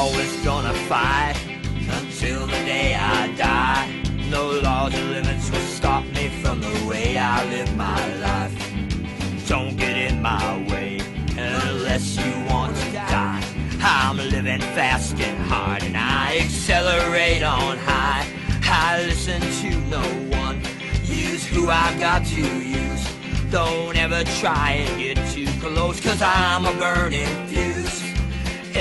always gonna fight until the day I die. No laws or limits will stop me from the way I live my life. Don't get in my way unless you want to die. I'm living fast and hard and I accelerate on high. I listen to no one, use who I've got to use. Don't ever try and get too close, cause I'm a burning fuse.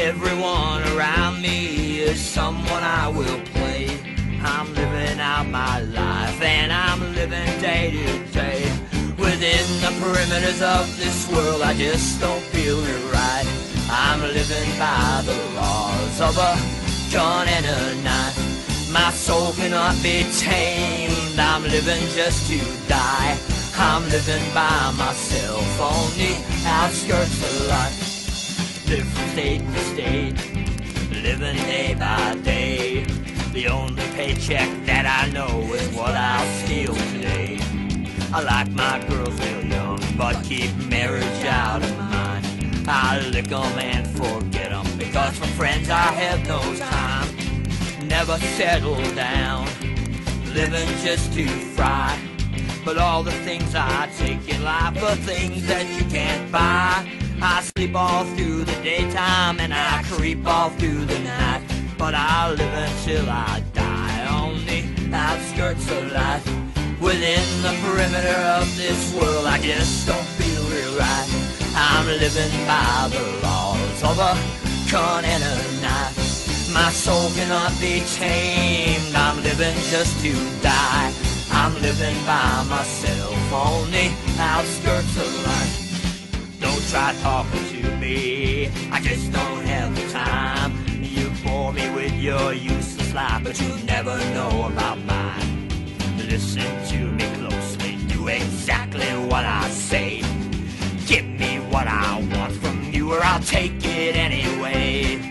Everyone around me is someone I will play. I'm living out my life and I'm living day to day. Within the perimeters of this world, I just don't feel it right. I'm living by the laws of a gun and a knife. My soul cannot be tamed. I'm living just to die. I'm living by myself on the outskirts of life. Live from state to state, living day by day. The only paycheck that I know is what I'll steal today. I like my girls real young, but keep marriage out of mind. I lick 'em and forget 'em because for friends I have no time. Never settle down, living just to fry. But all the things I take in life are things that you can't buy. I sleep all through the daytime and I creep all through the night. But I'll live until I die on the outskirts of life. Within the perimeter of this world, I just don't feel real right. I'm living by the laws of a gun and a knife. My soul cannot be tamed. I'm living just to die. I'm living by myself on the outskirts of life. Try talking to me. I just don't have the time. You bore me with your useless life, but you never know about mine. Listen to me closely. Do exactly what I say. Give me what I want from you, or I'll take it anyway.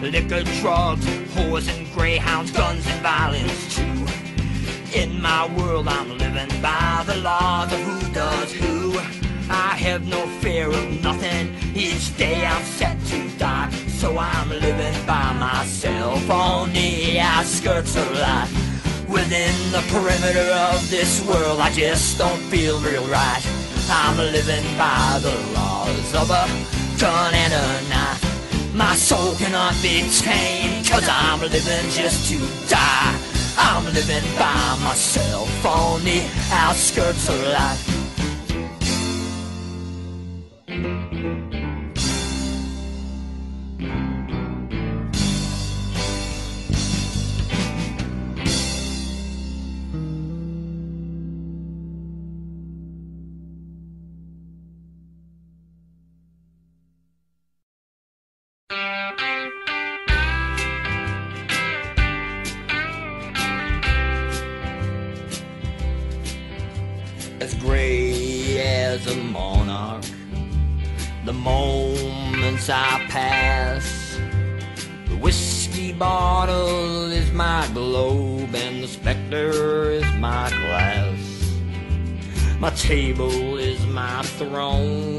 Liquor, drugs, whores, and greyhounds, guns, and violence too. In my world, I'm living by the laws of who does have no fear of nothing. Each day I'm set to die. So I'm living by myself on the outskirts of life. Within the perimeter of this world, I just don't feel real right. I'm living by the laws of a gun and a knife. My soul cannot be tamed, cause I'm living just to die. I'm living by myself on the outskirts of life. Table is my throne,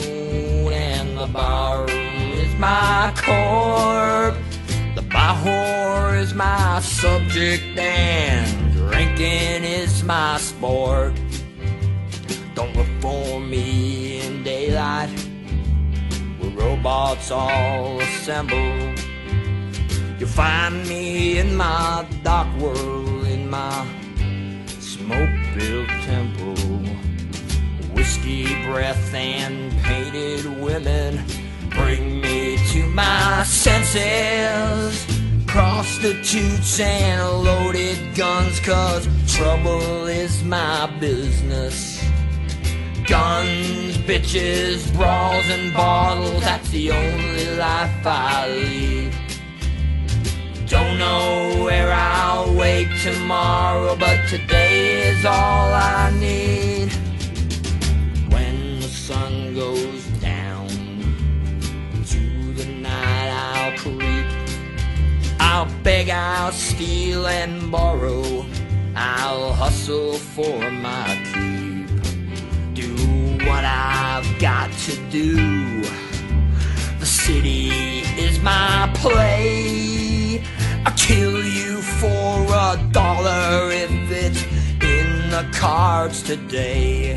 and the bar is my court. The bar is my subject, and drinking is my sport. Don't look for me in daylight where robots all assemble. You'll find me in my dark world, in my smoke-filled temple. Whiskey breath and painted women bring me to my senses. Prostitutes and loaded guns, cause trouble is my business. Guns, bitches, brawls, and bottles, that's the only life I lead. Don't know where I'll wake tomorrow, but today is all I need. beg, I'll steal and borrow. I'll hustle for my keep. Do what I've got to do. The city is my play. I'll kill you for a dollar if it's in the cards today.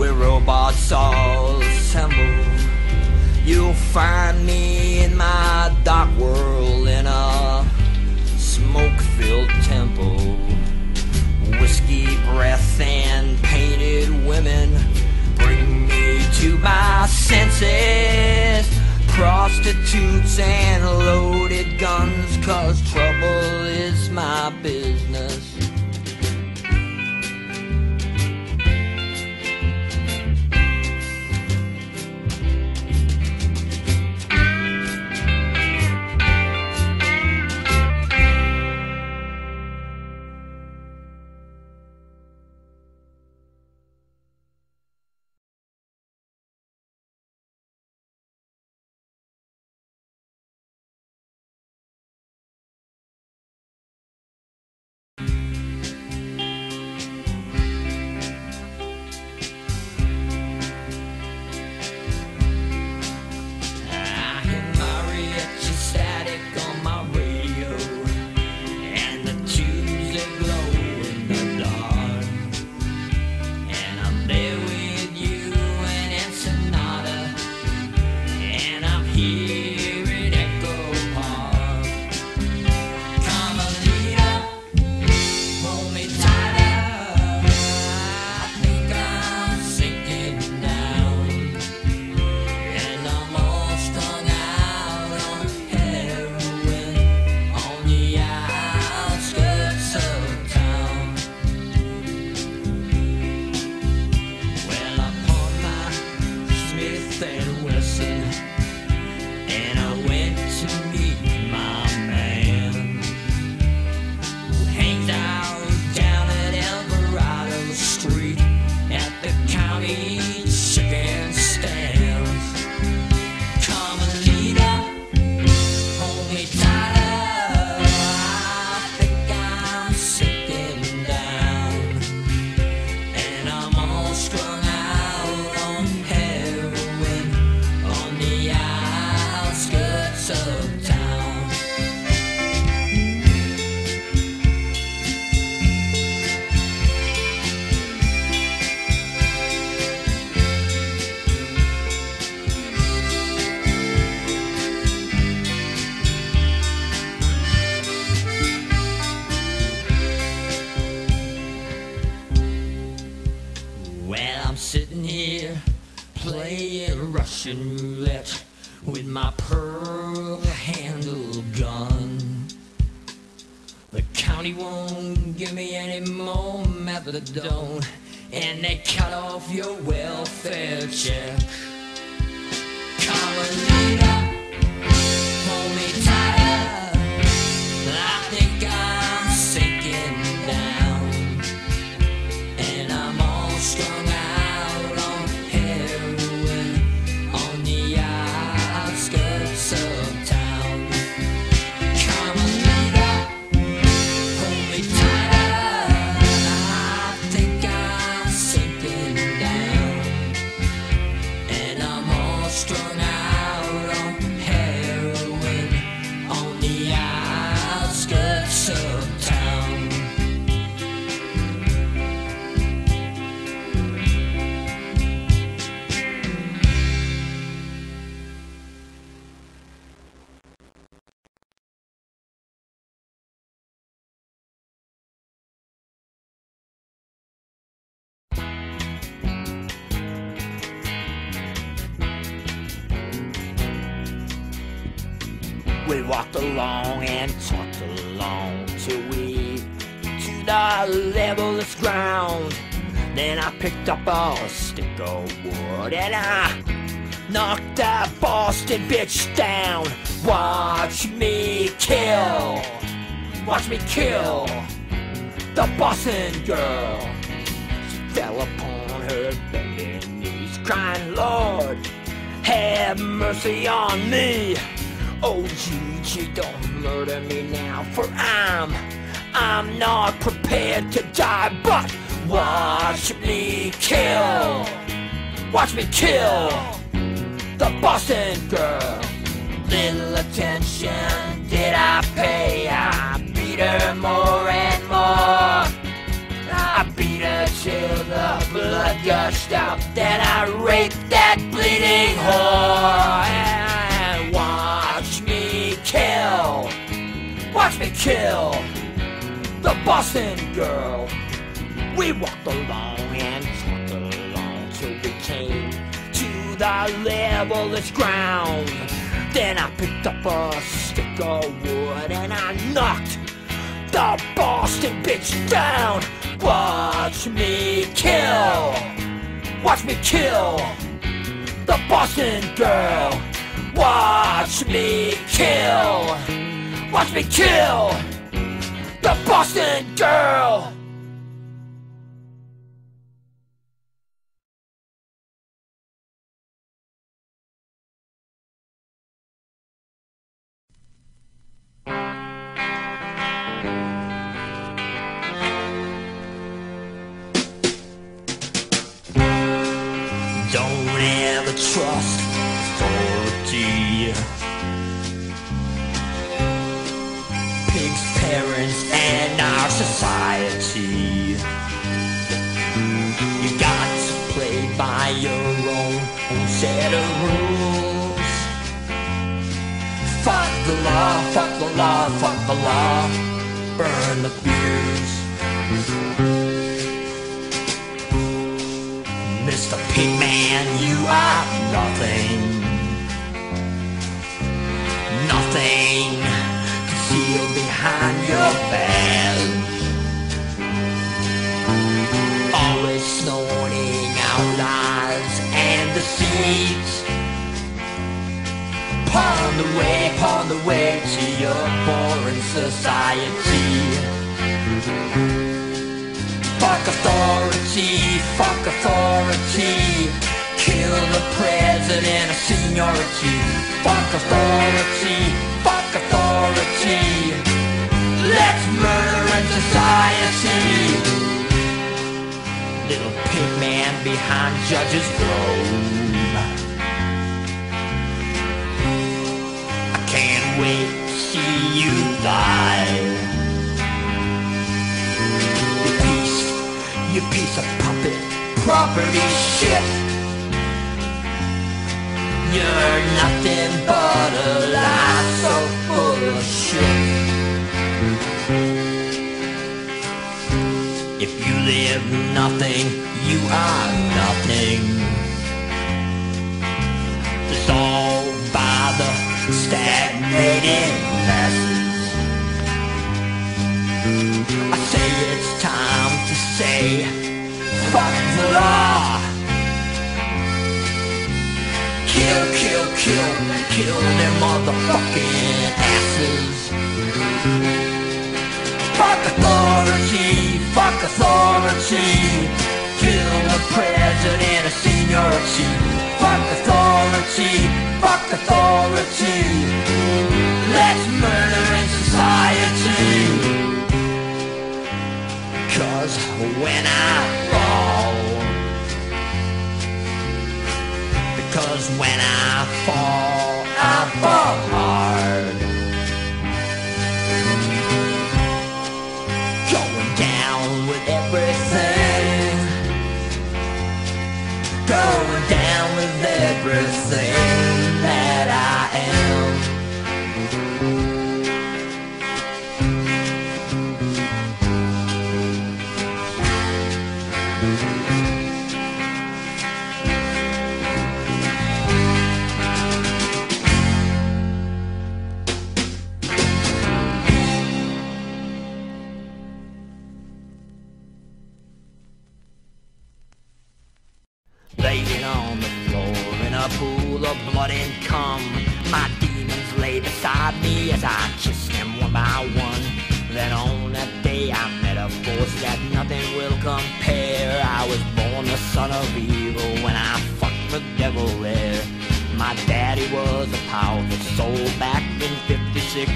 Where robots all assemble. You'll find me in my dark world in a smoke-filled temple. Whiskey breath and painted women bring me to my senses. Prostitutes and loaded guns, cause trouble is my business. with my pearl-handled gun. The county won't give me any more methadone, and they cut off your welfare check. Colony walked along and talked along till we to the levelless ground. Then I picked up a stick of wood and I knocked that Boston bitch down. Watch me kill, watch me kill the Boston girl. She fell upon her bending knees, crying, Lord, have mercy on me. Oh, GG, don't murder me now, for I'm, I'm not prepared to die, but watch me kill. Watch me kill the Boston girl. Little attention did I pay. I beat her more and more. I beat her till the blood gushed out. Then I raped that bleeding whore. Kill. Watch me kill the Boston girl. We walked along and talked along till we came to the levelest ground. Then I picked up a stick of wood and I knocked the Boston bitch down. Watch me kill. Watch me kill the Boston girl. Watch me kill. Watch me kill the Boston girl. Deceit. Pawn the way, pawn the way to your boring society. Fuck authority, fuck authority. Kill the president of seniority. Fuck authority, fuck authority. Let's murder in society. Little pig man behind judge's robe. Wait see you die. You piece, you piece of puppet property shit. You're nothing but a lie so full of shit. If you live nothing, you are nothing. Dissolved by the law. Kill, kill, kill, kill them motherfucking asses. Fuck authority, fuck authority. Kill the president of seniority. Fuck authority, fuck authority. Let's murder in society. Cause when I because when I fall, soul back in 56.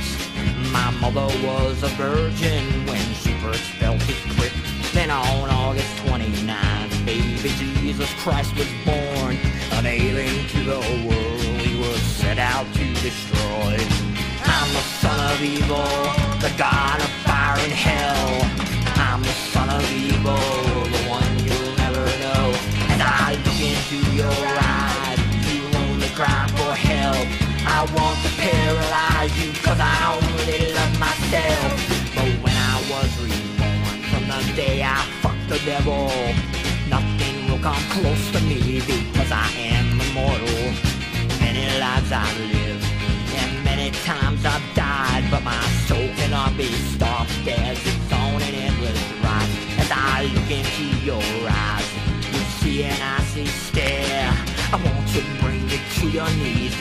My mother was a virgin when she first felt his prick. Then on August 29th, baby Jesus Christ was born. An alien to the world, he was set out to destroy. I'm the son of evil, the god of fire and hell. I'm the son of evil, the one you'll never know. And I look into your eyes, you only cry for help. I want to paralyze you, cause I only love myself. But when I was reborn, from the day I fucked the devil, nothing will come close to me because I am immortal. Many lives I've lived, and many times I've died, but my soul cannot be stopped as it's on an endless ride. As I look into your eyes, you see an icy stare. I want to bring you to your knees,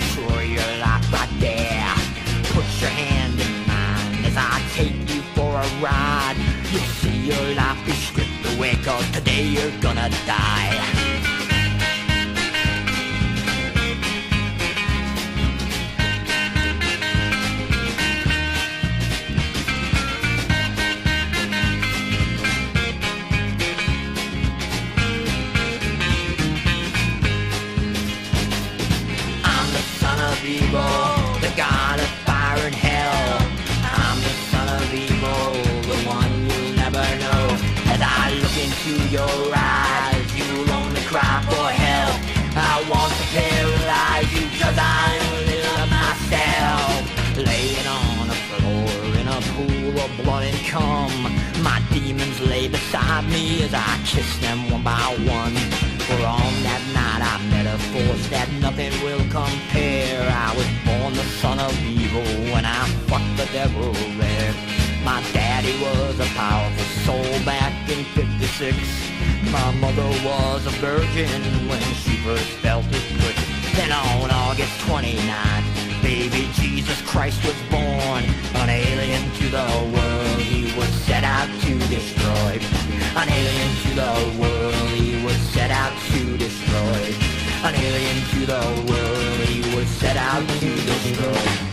ride. You'll see your life be stripped away, cause today you're gonna die. Your eyes, you'll only cry for help. I want to paralyze you, cause I only love myself. Laying on the floor in a pool of blood and cum. My demons lay beside me as I kiss them one by one. For on that night I met a force that nothing will compare. I was born the son of evil when I fucked the devil there. My daddy was a powerful soul back in 56. My mother was a virgin when she first felt his prick. Then on August 29th, baby Jesus Christ was born. An alien to the world, he was set out to destroy. An alien to the world, he was set out to destroy. An alien to the world, he was set out to destroy.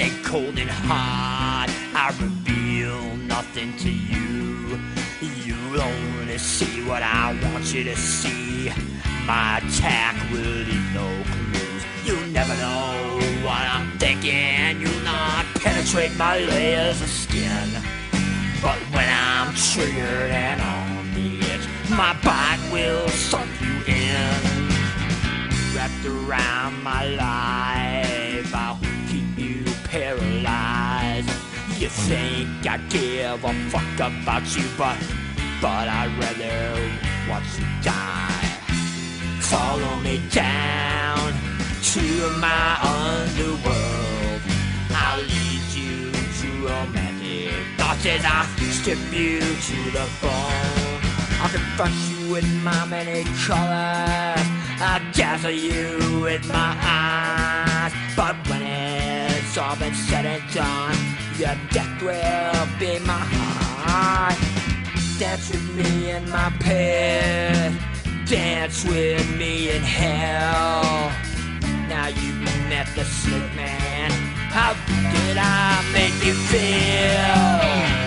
I'm a cold and hot. I reveal nothing to you. You'll only see what I want you to see. My attack will leave no clues. You'll never know what I'm thinking. You'll not penetrate my layers of skin. But when I'm triggered and on the edge, my bite will suck you in wrapped around my life. I'll paralyzed. You think I give a fuck about you, but but I'd rather watch you die. Follow me down to my underworld. I'll lead you to romantic thoughts as I strip you to the bone. I'll confront you with my many colors. I'll dazzle you with my eyes. All been said and done, your death will be my high. Dance with me in my pit. Dance with me in hell. Now you've met the snake man. How did I make you feel?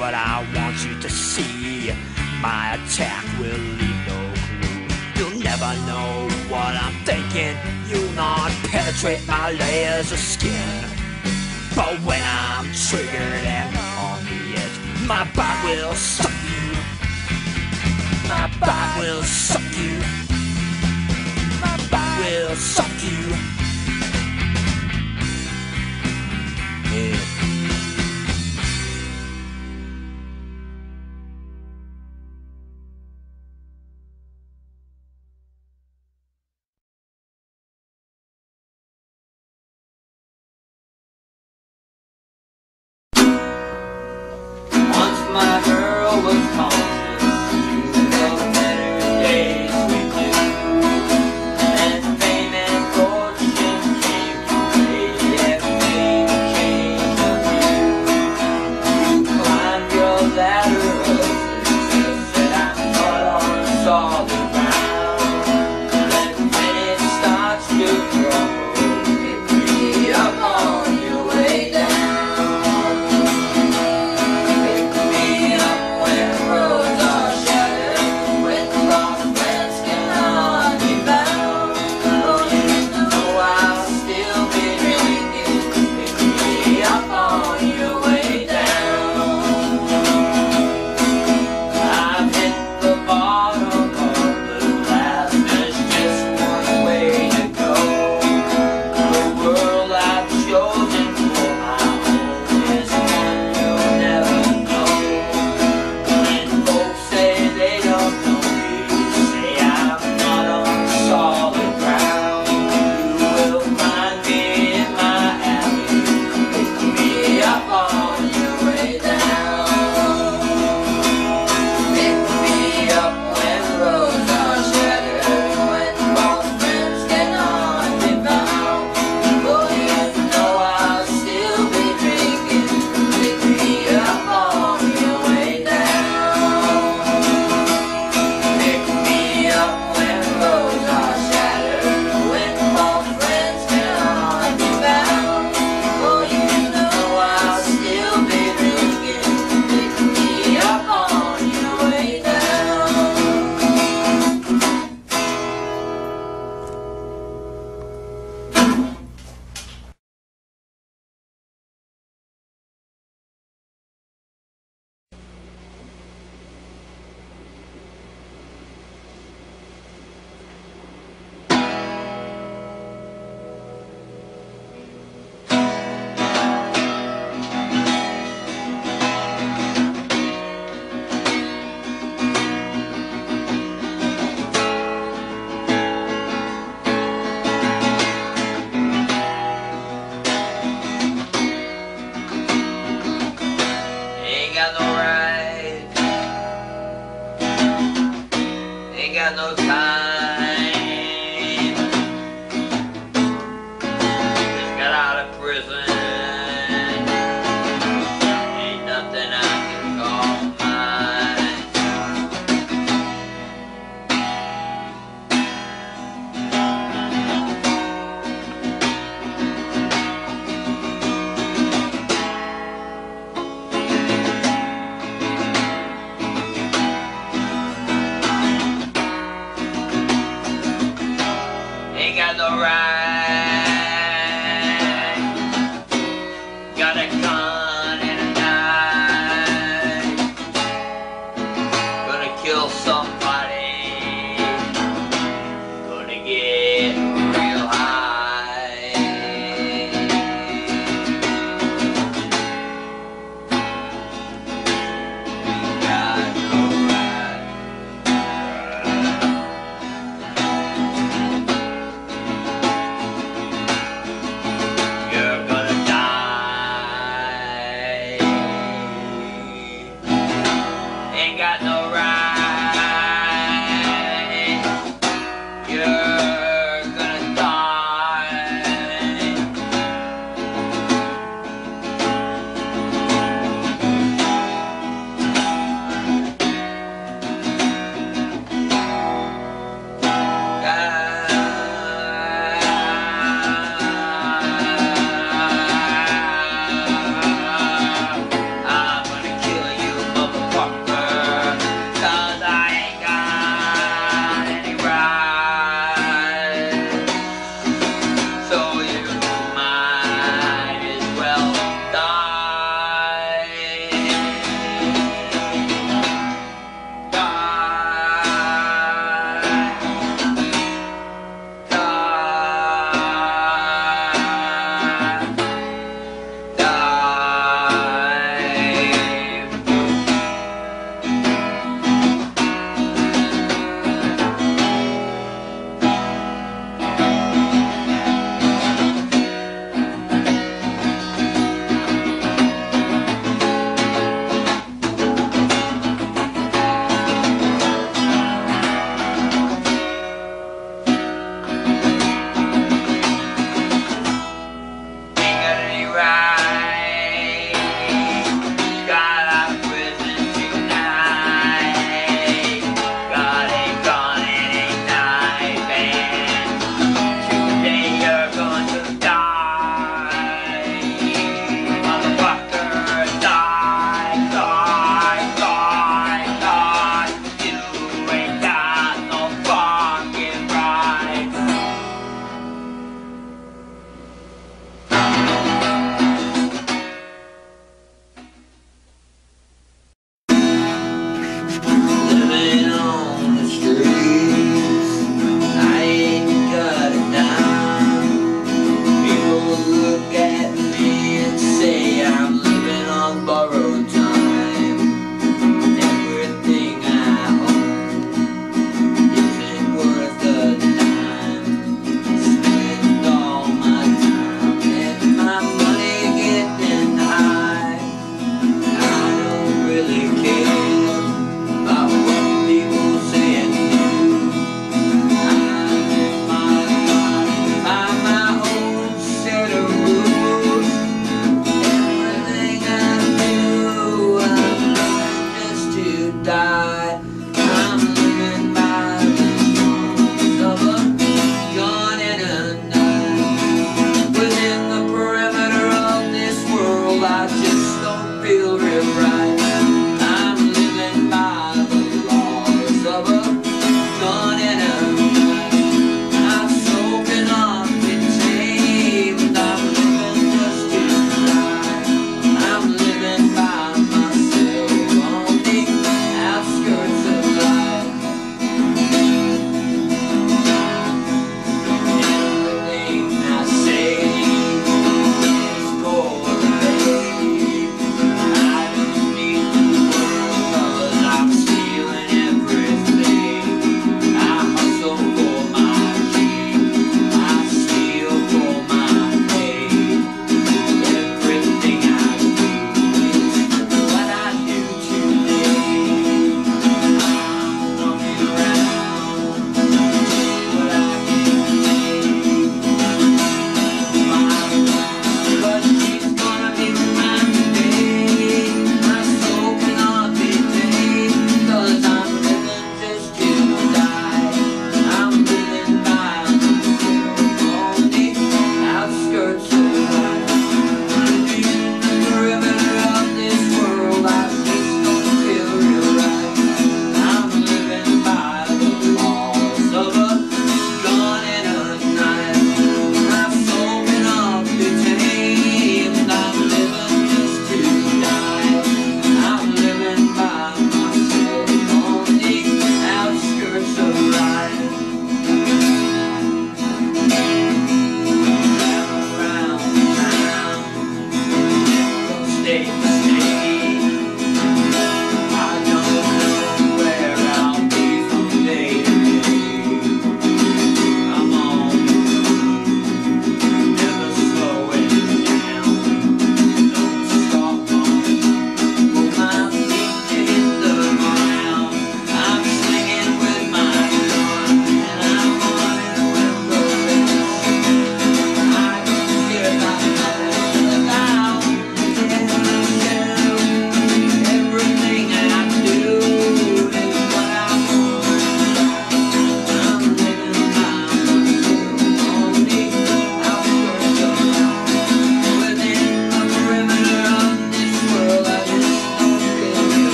what I want you to see. My attack will leave no clue. You'll never know what I'm thinking. You'll not penetrate my layers of skin. But when I'm triggered and on the edge, my bite will suck you. My bite will suck you. My bite will suck you.